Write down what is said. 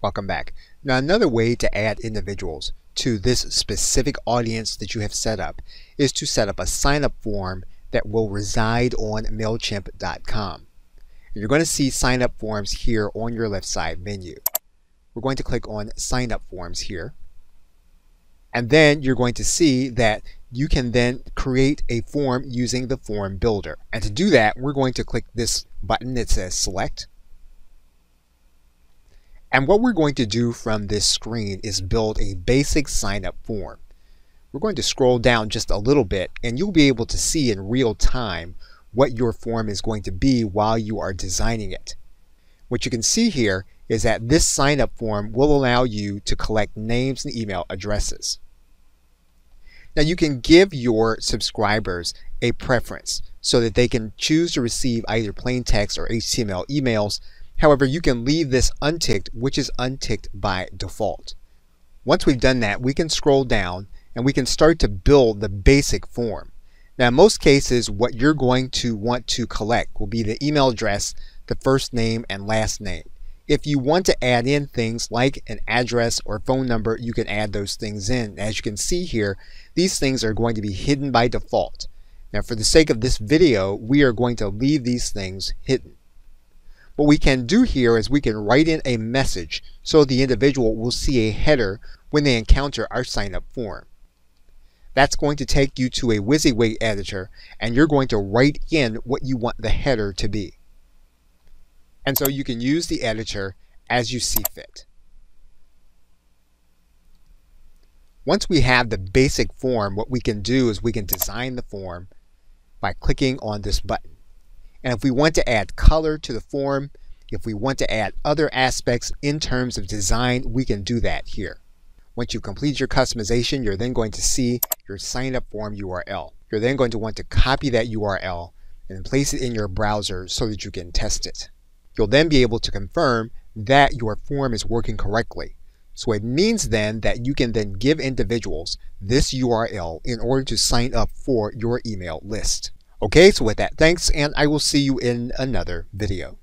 Welcome back. Now another way to add individuals to this specific audience that you have set up is to set up a sign up form that will reside on MailChimp.com. And you're going to see sign up forms here on your left side menu. We're going to click on sign up forms here. And then you're going to see that you can then create a form using the form builder. And to do that, we're going to click this button that says select. And what we're going to do from this screen is build a basic sign up form. We're going to scroll down just a little bit and you'll be able to see in real time what your form is going to be while you are designing it. What you can see here is that this sign up form will allow you to collect names and email addresses. Now you can give your subscribers a preference so that they can choose to receive either plain text or HTML emails. However, you can leave this unticked, which is unticked by default. Once we've done that, we can scroll down and we can start to build the basic form. Now, in most cases, what you're going to want to collect will be the email address, the first name, and last name. If you want to add in things like an address or phone number, you can add those things in. As you can see here, these things are going to be hidden by default. Now for the sake of this video, we are going to leave these things hidden. What we can do here is we can write in a message so the individual will see a header when they encounter our sign up form. That's going to take you to a WYSIWYG editor and you're going to write in what you want the header to be. And so you can use the editor as you see fit. Once we have the basic form, what we can do is we can design the form by clicking on this button. And if we want to add color to the form, if we want to add other aspects in terms of design, we can do that here. Once you complete your customization, you're then going to see your sign up form URL. You're then going to want to copy that URL and place it in your browser so that you can test it. You'll then be able to confirm that your form is working correctly. So it means then that you can then give individuals this URL in order to sign up for your email list. Okay, so with that, thanks, and I will see you in another video.